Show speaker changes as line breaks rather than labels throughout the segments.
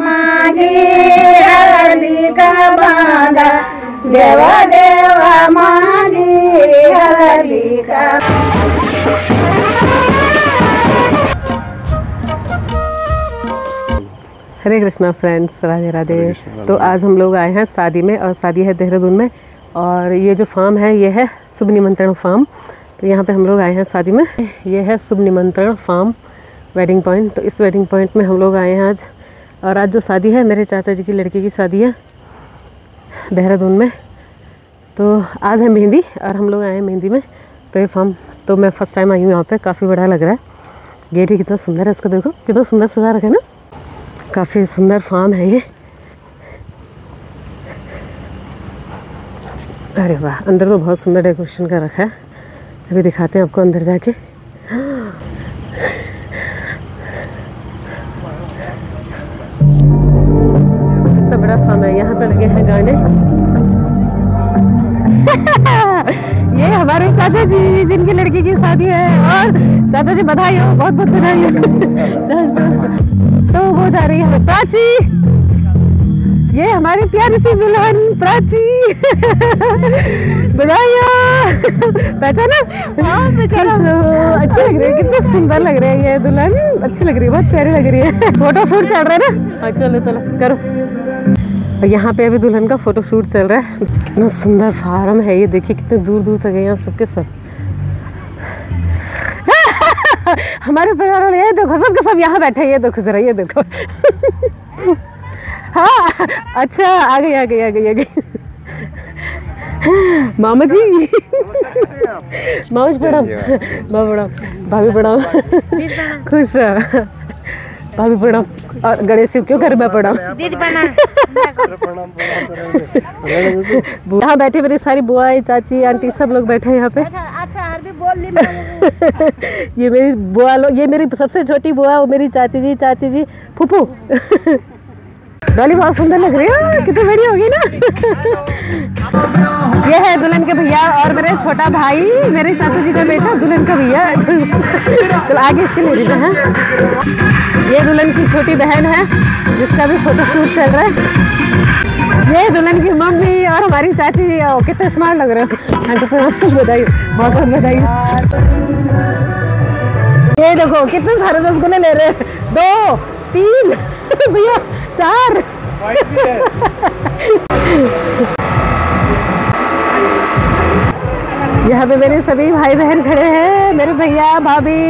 माझी हळदी का बांधा देवा देवा माझी हळदी का
हरे कृष्णा फ्रेंड्स राधे राधे। तो आज हम लोग आए हैं शादी में और शादी है देहरादून में। और ये जो फार्म है, ये है शुभ निमंत्रण फार्म तो यहाँ पे हम लोग आए हैं शादी में। ये है शुभ निमंत्रण फार्म वेडिंग पॉइंट तो इस वेडिंग पॉइंट में हम लोग आए हैं आज। और आज जो शादी है, मेरे चाचा जी की लड़की की शादी है देहरादून में। तो आज है मेहंदी और हम लोग आए हैं मेहंदी में। तो ये फार्म तो मैं फ़र्स्ट टाइम आई हूँ यहाँ पर काफ़ी बड़ा लग रहा है। गेट ही कितना सुंदर है, इसका देखो। कितना सुंदर सजा रखा है ना। काफ़ी सुंदर फार्म है ये। अरे वाह, अंदर तो बहुत सुंदर डेकोरेशन कर रखा है। अभी दिखाते हैं आपको अंदर जाके। कितना बड़ा फार्म है, यहाँ पे लगे हैं गाने। ये हमारे चाचा जी, जिनकी लड़की की शादी है। और चाचा जी, बधाई हो बहुत बहुत बधाई हो। तो वो जा रही है प्राची। ये हमारी प्यारी सी दुल्हन प्राची। बधाई हो पहचाना? हाँ पहचाना। अच्छी लग रही है कितनी सुंदर लग रही है ये दुल्हन। अच्छी लग रही है बहुत प्यारी लग रही है। फ़ोटो शूट चल रहा है ना? हाँ चलो चलो करो। और यहाँ पे अभी दुल्हन का फ़ोटो शूट चल रहा है। कितना सुंदर फार्म है ये देखिए कितने दूर दूर तक है यहाँ सबके सब। हमारे परिवार वाले ये देखो सब के सब यहाँ बैठे ये देखो जरा ये देखो। हाँ अच्छा आ गई आ गई आ गई आ गई मामा जी मामा जी प्रणाम बाबा प्रणाम भाभी प्रणाम खुश रहो भाभी प्रणाम और गणेश शिव क्यों घर में प्रणाम यहाँ बैठे मेरी सारी बुआई चाची आंटी सब लोग बैठे हैं यहाँ पे।
अच्छा हर भी बोल ली
ये मेरी बुआ लोग ये मेरी सबसे छोटी बुआ वो मेरी चाची जी चाची जी फूफू। डॉली बहुत सुंदर लग रही है। कितनी बड़ी होगी ना। ये है दुल्हन के भैया और मेरे छोटा भाई, मेरे चाचा जी का बेटा, दुल्हन का भैया। चलो आगे इसके ले लेते हैं। ये दुल्हन की छोटी बहन है, जिसका भी फ़ोटो शूट चल रहा है। ये दुल्हन की मम्मी और हमारी चाची कितने स्मार्ट लग रहे हो। आंटी प्रणाम बधाई बहुत बहुत बधाई ये देखो, कितने सारे रसगुल्ले ले रहे हैं। दो, तीन। भैया, चार। यहाँ पे मेरे सभी भाई बहन खड़े हैं, मेरे भैया, भाभी।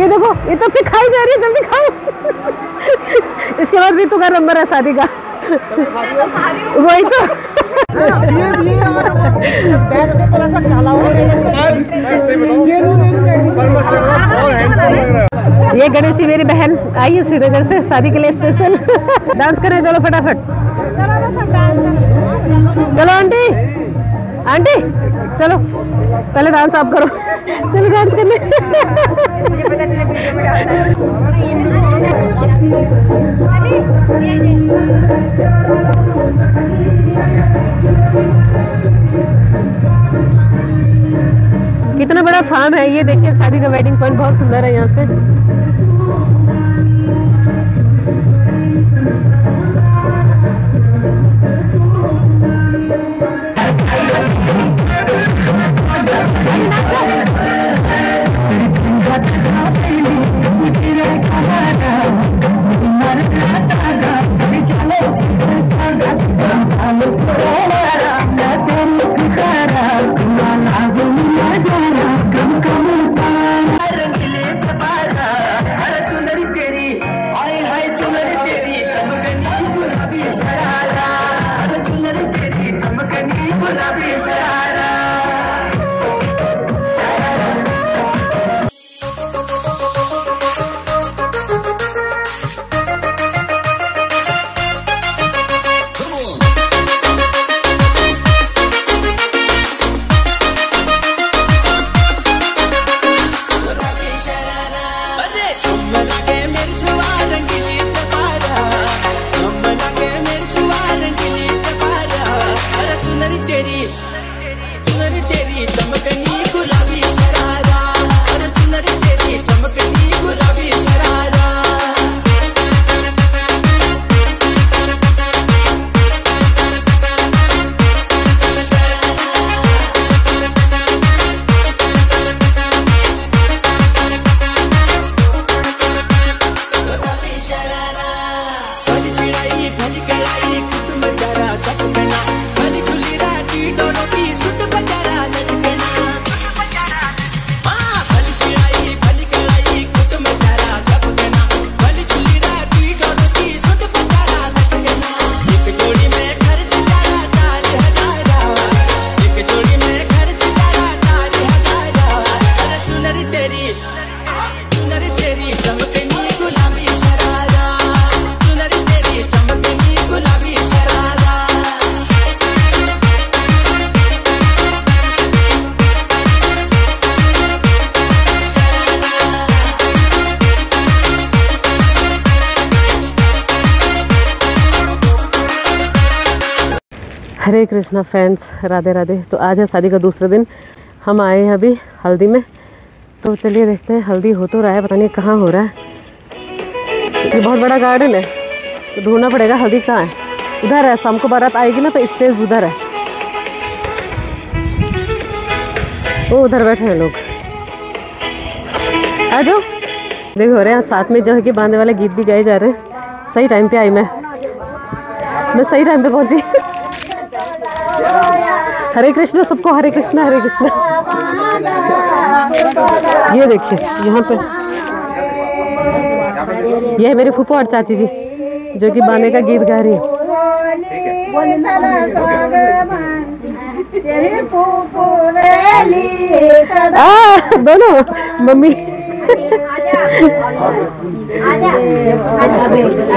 ये देखो, ये तब से खाई जा रही है, जल्दी खाओ। इसके बाद ऋतु का नंबर है शादी का। वही तो। ये गणेशी मेरी बहन, आई है श्रीनगर से, शादी के लिए स्पेशल डांस करने चलो फटाफट। चलो, आंटी। आंटी, चलो, पहले डांस आप करो। चलो डांस करने कितना बड़ा फार्म है ये, देखिए शादी का वेडिंग पॉइंट बहुत सुंदर है यहाँ से। हरे कृष्णा फ्रेंड्स राधे राधे। तो आज है शादी का दूसरा दिन। हम आए हैं अभी हल्दी में। तो चलिए देखते हैं, हल्दी हो तो रहा है, पता नहीं कहाँ हो रहा है। ये बहुत बड़ा गार्डन है। तो ढूंढना पड़ेगा हल्दी कहाँ है। उधर है, शाम को बारात आएगी ना तो स्टेज उधर है। वो उधर बैठे हैं लोग। आ जाओ। देखो, हो रहे हैं, साथ में जो है कि बांधने वाले गीत भी गाए जा रहे हैं। सही टाइम पे आई मैं। मैं सही टाइम पे पहुँची। हरे कृष्णा सबको हरे कृष्णा हरे कृष्णा। ये देखिए यहाँ पे। ये है मेरी फूफा और चाची जी जो कि बाने का गीत गा रही है। आ, दोनों मम्मी।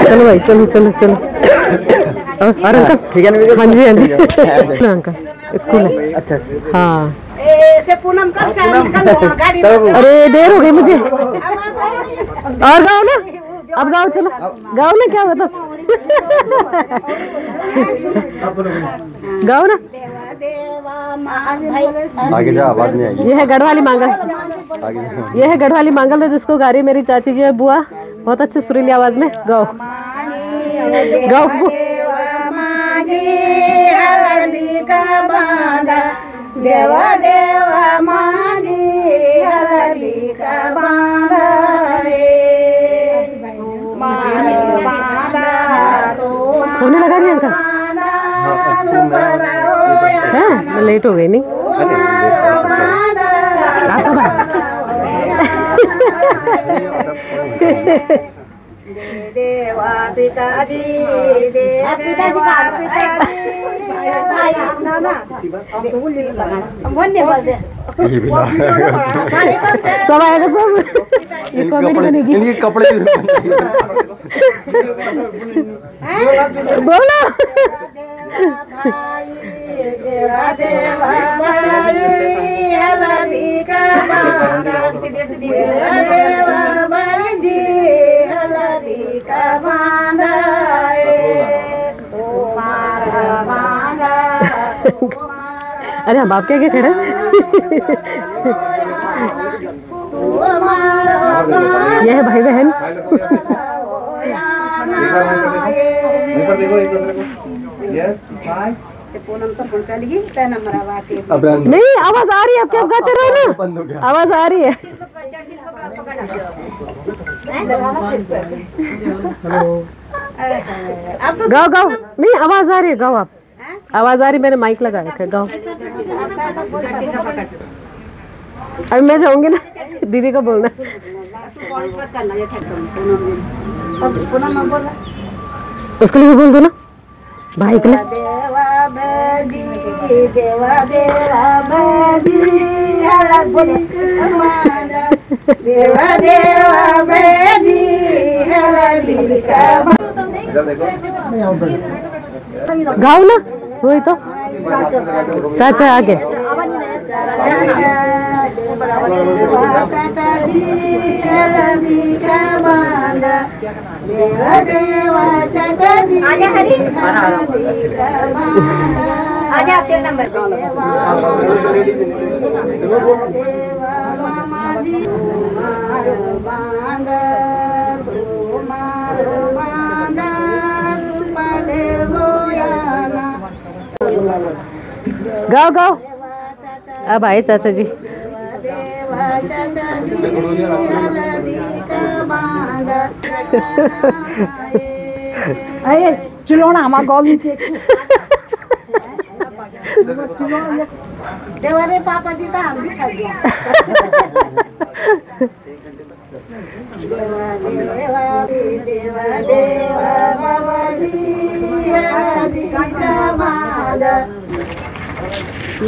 चलो भाई चलो चलो चलो। और अंकल
ठीक है
हाँ जी हाँ जी। अंकल। स्कूल है।
अच्छा अच्छा।
हाँ।
ए पूनम का गाड़ी
अरे देर हो गई मुझे। और गाओ ना। अब गाओ चलो। गाओ ना क्या बताओ। गाओ ना।
देवा देवा मान भाई
आगे जा आवाज़ नहीं आएगी
ये है गढ़वाली मांगल। ये है गढ़वाली मांगल है जिसको गा रही है मेरी चाची जी है बुआ बहुत अच्छे सुरीली आवाज़ में गाओ। गाओ।
का बांधा। देवा देवा माझी हळदी का बांधा रे। मान बांधा तो
सोने लगा रही है अंकल है मैं लेट हो गई नहीं? आप कब आए?
देवा पिताजी देवा पिताजी
सब आएगा सब ये कॉमेडी बनेगी
इनके कपड़े
बोलो
देवा देवा भाई हलदी का देवा देवा
अरे हम बाप के आगे खड़े ये है भाई बहन। नहीं आवाज़ आ रही है आप क्या गाते रहो ना? आवाज़ आ रही है। गाओ गाओ। नहीं आवाज़ आ रही है गाओ आप। आवाज़ आ रही मैंने माइक लगा रखा है गाओ। अभी मैं जाऊँगी ना दीदी को बोलना।
अब पूनम बोला
उसके लिए भी बोल दो ना। भाई के लिए।
देवा देवा हलदी का
गाओ ना वही तो। चाचा आगे।
चाचा जी हलदी का बांधा देवा देवा चाचा जी
आजा हरी। आजा आप नंबर
गाओ गाओ। अब आए चाचा जी
अरे चिलोना हमारा गाँव में थे
देवा रे पापा जी तो हम भी कर दिया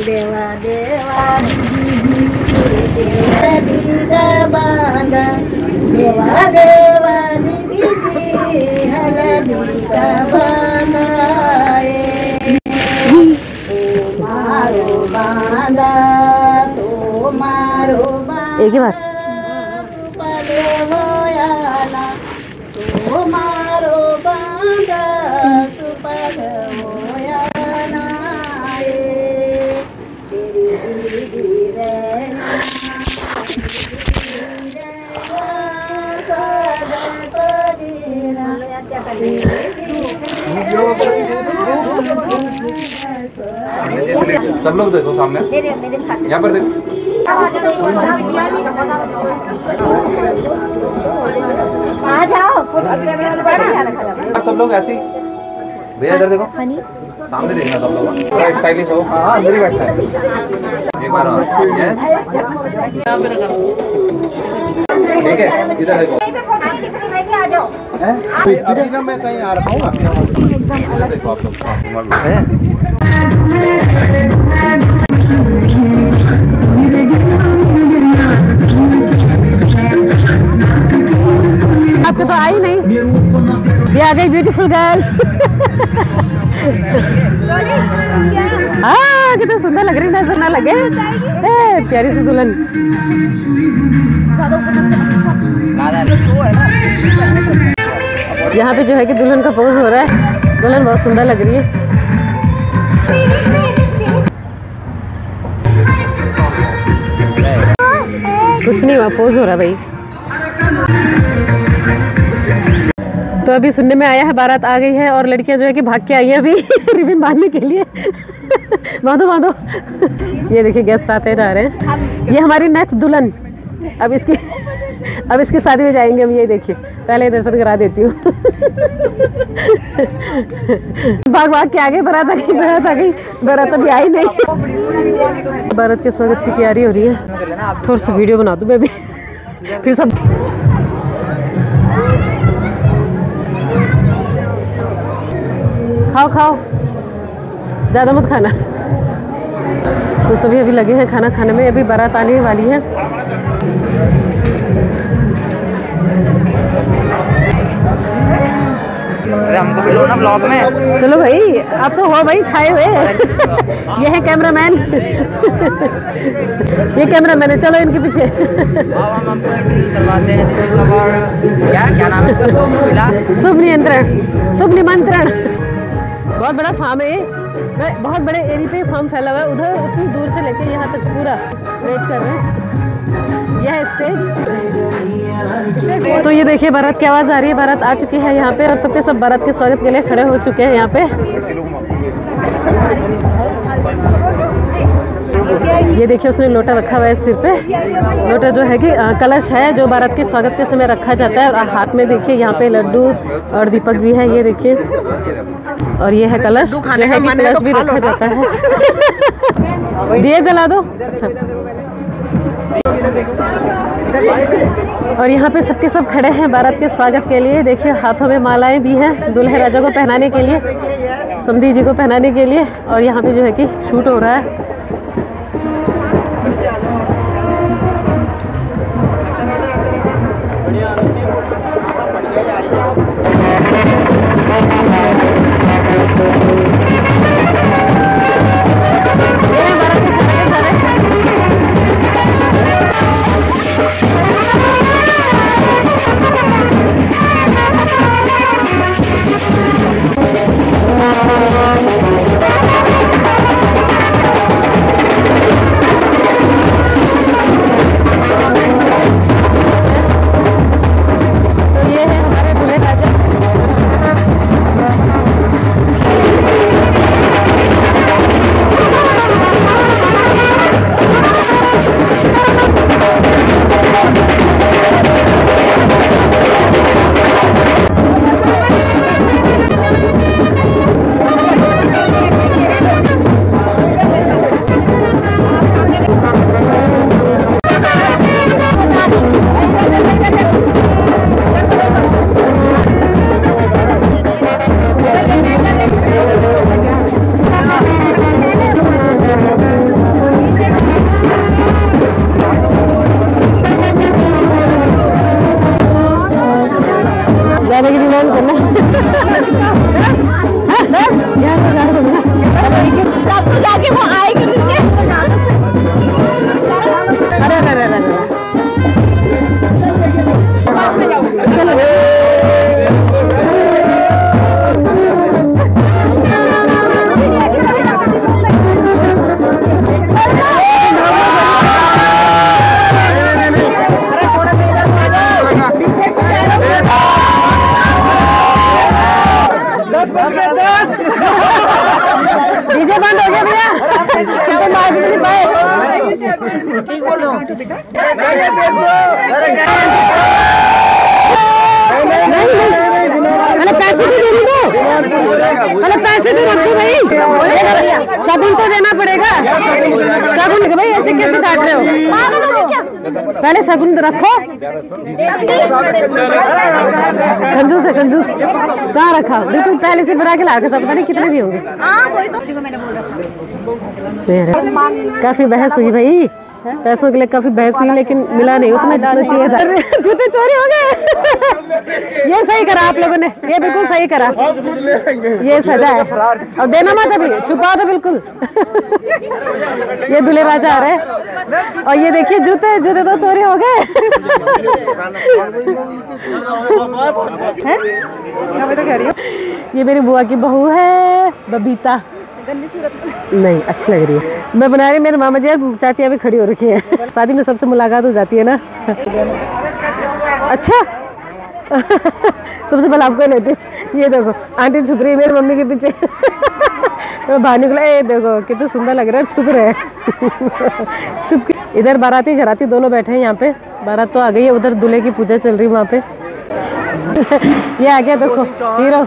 Dewa Dewa Dewa Diga Banda Dewa Dewa Digi Hara Diga Banda Maro Banda
एक ही
बार
सब लोग देखो सामने यहाँ पर देखो।
आ जाओ
सब लोग ऐसे भैया इधर देखो सामने देखना सब लोग थोड़ा स्टाइलिश हो हाँ अंदर ही बैठता है एक बार और यस ठीक है इधर देखो अभी ना मैं कहीं आ रहा हूँ देखो आप लोग
आपको तो आई नहीं। ये आ गई ब्यूटीफुल गर्ल हाँ कितनी सुंदर लग रही नज़र ना लगे। ए, प्यारी सी दुल्हन। यहाँ पे जो है कि दुल्हन का पोज हो रहा है। दुल्हन बहुत सुंदर लग रही है। कुछ नहीं हुआ पोज हो रहा भाई। तो अभी सुनने में आया है, बारात आ गई है और लड़कियाँ जो है कि भाग के आई है अभी रिबन बांधने के लिए। बांधो बांधो। ये देखिए गेस्ट आते जा रहे हैं। ये हमारी नेक्स्ट दुल्हन। अब इसकी अब इसकी शादी में जाएँगे हम, ये देखिए। पहले दर्शन करा देती हूँ। भाग भाग के आगे बारात आ गई, बारात आ गई। बारात अभी आई नहीं। बारात के स्वागत की तैयारी हो रही है। थोड़ी सी वीडियो बना दूँ मैं भी। फिर सब खाओ खाओ। ज़्यादा मत खाना। तो सभी अभी लगे हैं खाना खाने में। अभी बारात आने वाली है।
अरे हमको भी ना ब्लॉग में।
चलो भाई आप तो हो भाई छाए हुए। ये है कैमरामैन। ये कैमरामैन है। चलो इनके पीछे।
अब क्या क्या नाम है शुभ
नियंत्रण शुभ निमंत्रण बहुत बड़ा फार्म है बहुत बड़े एरिया पे फार्म फैला हुआ है। उधर उतनी दूर से लेके यहाँ तक पूरा वेट कर रहे हैं। यह स्टेज तो ये देखिए, बारात की आवाज़ आ रही है। बारात आ चुकी है यहाँ पे और सबके सब बारात के स्वागत के लिए खड़े हो चुके हैं यहाँ पे। ये देखिए, उसने लोटा रखा हुआ है सिर पे। लोटा जो है कि कलश है जो बारात के स्वागत के समय रखा जाता है। और हाथ में देखिए, यहाँ पे लड्डू और दीपक भी है। ये देखिए। और ये है कलश जो है कि कलश भी रखा जाता है। दिए जला दो। अच्छा। और यहाँ पे सबके सब खड़े हैं बारात के स्वागत के लिए। देखिए हाथों में मालाएँ भी हैं दुल्हे राजा को पहनाने के लिए समधी जी को पहनाने के लिए। और यहाँ पे जो है कि शूट हो रहा है। पहले सगुन तो रखो। कंजूस है कंजूस। कहाँ रखा? बिल्कुल पहले से बना के ला के था पता नहीं कितने दिए होंगे।
हाँ तो। रखा
मेरे काफ़ी बहस हुई भाई। पैसों के लिए काफ़ी बहस हुई लेकिन मिला नहीं उतना जितना चाहिए था। जूते चोरी हो गए। ये सही करा आप लोगों ने ये बिल्कुल सही करा। ये सजा है। और देना मत अभी छुपा दो बिल्कुल। ये दूल्हे राजा आ रहे हैं। और ये देखिए जूते जूते तो चोरी हो गए। ये मेरी बुआ की बहू है बबीता। नहीं, अच्छी लग रही है। मैं बना रही मेरे मामा जी और चाची अभी खड़ी हो रखी है। शादी में सबसे मुलाकात हो जाती है ना? अच्छा। सबसे पहले आपको लेते ये देखो, आंटी छुप रही है मेरी मम्मी के पीछे। मैं बाहर निकला ये देखो, कितना सुंदर लग रहा है, छुप रहे हैं। छुप इधर बाराती, घराती दोनों बैठे हैं यहाँ पे। बारात तो आ गई है, उधर दूल्हे की पूजा चल रही है वहाँ पे। ये आ गया, देखो, हीरो।